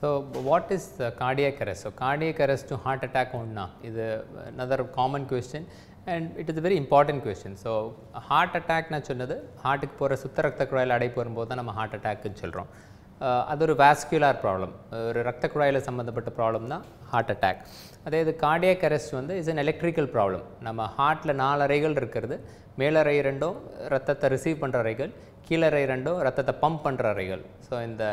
So what is cardiac arrest so cardiac arrest to heart attack ஒன்றா இது another common question and it is very important question so heart attack நான் சொன்னது ஹார்ட்டுக்கு போகிற சுத்த ரத்த குழாயில் அடை போகும்போது தான் நம்ம ஹார்ட் அட்டாக்குன்னு சொல்கிறோம் அது ஒரு வாஸ்குலார் ப்ராப்ளம் ஒரு ரத்த குழாயில் சம்மந்தப்பட்ட ப்ராப்ளம் தான் ஹார்ட் அட்டாக் அதே இது கார்டியக் அரெஸ்ட் வந்து இஸ் அன் எலக்ட்ரிக்கல் ப்ராப்ளம் நம்ம ஹார்ட்டில் நாலு அறைகள் இருக்கிறது. மேலறை ரெண்டும் ரத்தத்தை ரிசீவ் பண்ணுற அறைகள் கீழறை ரெண்டும் ரத்தத்தை பம்ப் பண்ணுற அறைகள். ஸோ இந்த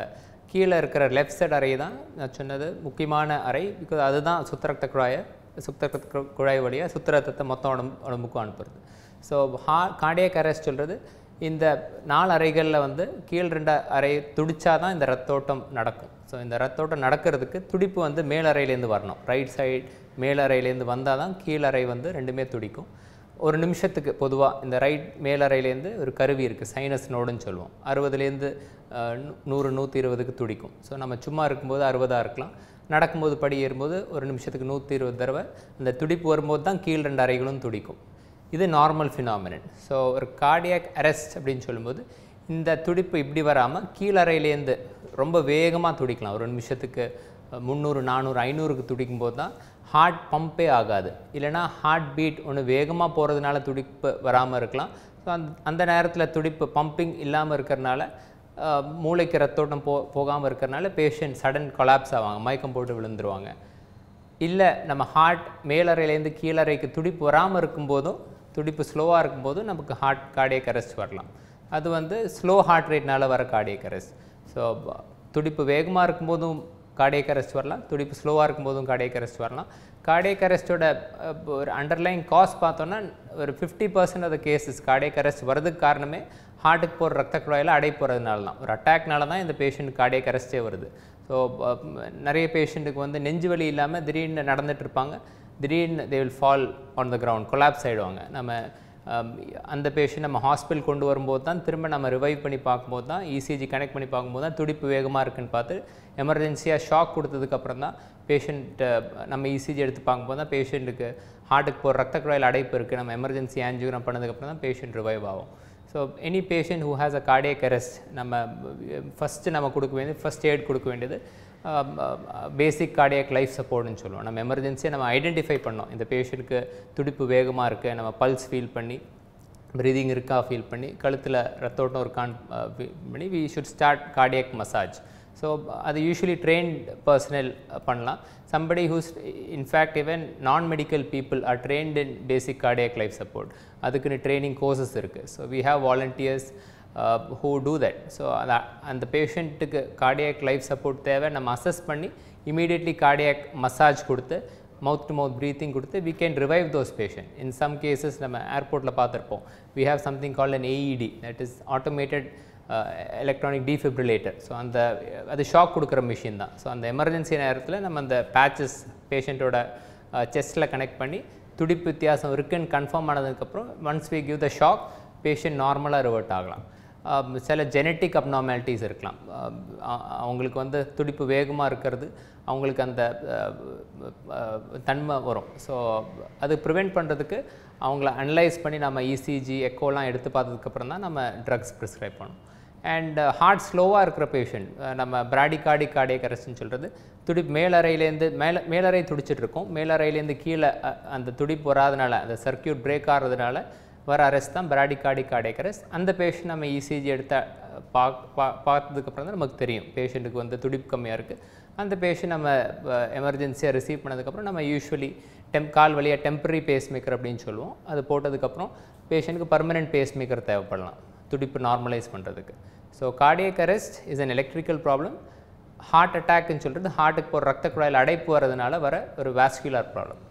கீழே இருக்கிற லெஃப்ட் சைடு அறை தான் நான் சொன்னது. முக்கியமான அறை பிகாஸ் அதுதான் சுத்த ரத்த குழாயை சுத்த ரத்த குழாய் வழியாக சுத்த ரத்தத்தை மொத்தம் உடம்பு உடம்புக்கும் அனுப்புறது. ஸோ ஹா கார்டியக் அரெஸ்ட் சொல்கிறது இந்த நாலு அறைகளில் வந்து கீழ் ரெண்டு அறை துடிச்சா தான் இந்த ரத்தோட்டம் நடக்கும். ஸோ இந்த ரத்தோட்டம் நடக்கிறதுக்கு துடிப்பு வந்து மேலறையிலேருந்து வரணும். ரைட் சைடு மேலறையிலேருந்து வந்தால் தான் கீழறை வந்து ரெண்டுமே துடிக்கும். ஒரு நிமிஷத்துக்கு பொதுவாக இந்த ரைட் மேலறையிலேருந்து ஒரு கருவி இருக்குது சைனஸ் நோடுன்னு சொல்லுவோம். அறுபதுலேருந்து நூறு நூற்றி இருபதுக்கு துடிக்கும். ஸோ நம்ம சும்மா இருக்கும்போது அறுபதாக இருக்கலாம். நடக்கும்போது படி ஏறும்போது ஒரு நிமிஷத்துக்கு நூற்றி இருபது தடவை அந்த துடிப்பு வரும்போது தான் கீழ் ரெண்டு அறைகளும் துடிக்கும். இது நார்மல் ஃபினாமினன் ஸோ ஒரு கார்டியாக் அரெஸ்ட் அப்படின்னு சொல்லும்போது இந்த துடிப்பு இப்படி வராமல் கீழறையிலேருந்து ரொம்ப வேகமாக துடிக்கலாம். ஒரு நிமிஷத்துக்கு முந்நூறு நானூறு ஐநூறுக்கு துடிக்கும் போது தான் ஹார்ட் பம்பே ஆகாது. இல்லைனா ஹார்ட் பீட் ஒன்று வேகமாக போகிறதுனால துடிப்பு வராமல் இருக்கலாம். ஸோ அந்த அந்த நேரத்தில் துடிப்பு பம்பிங் இல்லாமல் இருக்கிறனால மூளைக்கு ரத்தோட்டம் போ போகாமல் இருக்கிறனால பேஷண்ட் சடன் கொலாப்ஸ் ஆவாங்க. மயக்கம் போட்டு விழுந்துருவாங்க. இல்லை நம்ம ஹார்ட் மேலறையிலேருந்து கீழறைக்கு துடிப்பு வராமல் இருக்கும்போதும் துடிப்பு ஸ்லோவாக இருக்கும்போதும் நமக்கு ஹார்ட் கார்டியக் அரெஸ்ட் வரலாம். அது வந்து ஸ்லோ ஹார்ட் ரேட்னால் வர கார்டியக் அரெஸ்ட் ஸோ துடிப்பு வேகமாக இருக்கும்போதும் கார்டியக் அரெஸ்ட் வரலாம். துடிப்பு ஸ்லோவாக இருக்கும்போதும் கார்டியக் அரெஸ்ட் வரலாம். கார்டியக் அரெஸ்ட்டோட ஒரு அண்டர்லைன் காஸ் பார்த்தோன்னா ஒரு fifty percent of cases cardiac arrest வரதுக்கு காரணமே ஹார்ட்டுக்கு போகிற ரத்த குழாயில் அடை போகிறதுனால தான். ஒரு அட்டாக்னால தான் இந்த பேஷண்ட் கார்டியக் அரெஸ்ட்டே வருது. ஸோ நிறைய பேஷண்ட்டுக்கு வந்து நெஞ்சு வலி இல்லாமல் திடீர்னு நடந்துட்டு இருப்பாங்க. திடீர்னு they will fall on the ground collapse ஆகிடுவாங்க நம்ம அந்த பேஷண்ட் நம்ம ஹாஸ்பிட்டல் கொண்டு வரும்போது தான் திரும்ப நம்ம ரிவைவ் பண்ணி பார்க்கும்போது தான் இசிஜி கனெக்ட் பண்ணி பார்க்கும்போது தான் துடிப்பு வேகமாக இருக்குன்னு பார்த்து எமர்ஜென்சியாக ஷாக் கொடுத்ததுக்கப்புறம் தான் பேஷண்ட்டை நம்ம இசிஜி எடுத்து பார்க்கும்போது தான் பேஷண்ட்டுக்கு ஹார்ட்டுக்கு போகிற ரத்த குழாயில் அடைப்பு இருக்குது நம்ம எமர்ஜென்சி ஆன்ஜியோகிராம் பண்ணதுக்கப்புறம் தான் பேஷண்ட் ரிவைவ் ஆகும். So any patient who has a cardiac arrest நம்ம ஃபஸ்ட்டு நம்ம கொடுக்க வேண்டியது ஃபஸ்ட் எய்ட் கொடுக்க வேண்டியது பேசிக் கார்டியக் லைஃப் சப்போர்ட்னு சொல்லுவோம். நம்ம எமர்ஜென்சியை நம்ம ஐடென்டிஃபை பண்ணோம். இந்த பேஷண்ட்டுக்கு துடிப்பு வேகமாக இருக்குது நம்ம பல்ஸ் ஃபீல் பண்ணி ப்ரீதிங் இருக்கா ஃபீல் பண்ணி கழுத்தில் ரத்தோட்டம் இருக்கான்னு அஹ், uh, பண்ணி we should start cardiac massage so அது யூஸ்வலி ட்ரெயின்ட் பர்சனல் பண்ணலாம். Somebody who's in fact even non medical people are trained in basic cardiac life support அதுக்குன்னு ட்ரைனிங் கோர்சஸ் இருக்குது so we have volunteers who do that so அந்த அந்த பேஷண்ட்டுக்கு cardiac life support தேவை நம்ம assess பண்ணி immediately cardiac massage கொடுத்து மவுத் to mouth breathing கொடுத்து we can revive those patient in some cases நம்ம ஏர்போர்ட்டில் பார்த்துருப்போம் we have something called an AED that is automated electronic defibrillator so அந்த அது ஷாக் கொடுக்குற மிஷின் தான் ஸோ அந்த எமர்ஜென்சி நேரத்தில் நம்ம அந்த பேச்சஸ் பேஷண்ட்டோட செஸ்ட்டில் கனெக்ட் பண்ணி துடிப்பு வித்தியாசம் இருக்குன்னு கன்ஃபார்ம் ஆனதுக்கப்புறம் once we give the shock patient நார்மலாக ரிவர்ட் ஆகலாம் ஆம், சில ஜெனட்டிக் அப்னார்மாலிட்டிஸ் இருக்கலாம். அவங்களுக்கு வந்து துடிப்பு வேகமாக இருக்கிறது அவங்களுக்கு அந்த தன்மை வரும். ஸோ அது ப்ரிவெண்ட் பண்ணுறதுக்கு அவங்கள அனலைஸ் பண்ணி நம்ம இசிஜி எக்கோலாம் எடுத்து பார்த்ததுக்கப்புறம் தான் நம்ம ட்ரக்ஸ் ப்ரிஸ்கிரைப் பண்ணணும். அண்ட் ஹார்ட் ஸ்லோவாக இருக்கிற பேஷண்ட் நம்ம பிராடிகார்டிக் கார்டியக் அரெஸ்ட்னு சொல்கிறது துடிப்பு மேலறையிலேருந்து மேலே மேலறை துடிச்சிட்ருக்கோம் மேலறையிலேருந்து கீழே அந்த துடிப்பு வராதனால அந்த சர்க்கியூட் பிரேக் ஆகிறதுனால வர அரெஸ்ட் தான் பிராடிகார்டிக் கார்டியக் அரெஸ்ட் அந்த பேஷண்ட் நம்ம இசிஜி எடுத்த பா பா பார்த்ததுக்கப்புறம் தான் நமக்கு தெரியும். பேஷண்ட்டுக்கு வந்து துடிப்பு கம்மியாக இருக்குது அந்த பேஷண்ட் நம்ம எமர்ஜென்சியாக ரிசீவ் பண்ணதுக்கப்புறம் நம்ம யூஸ்வலி டெம் கால் வழியாக டெம்பரரி பேஸ் மேக்கர் அப்படின்னு சொல்லுவோம். அது போட்டதுக்கப்புறம் பேஷண்ட்டுக்கு பர்மனெண்ட் பேஸ் மேக்கர் தேவைப்படலாம். துடிப்பு நார்மலைஸ் பண்ணுறதுக்கு so cardiac arrest is an electrical problem heart அட்டாக்னு சொல்கிறது ஹார்ட்டுக்கு போகிற ரத்த குழாயில் அடைப்பு வரதுனால வர ஒரு வாஸ்குலர் ப்ராப்ளம்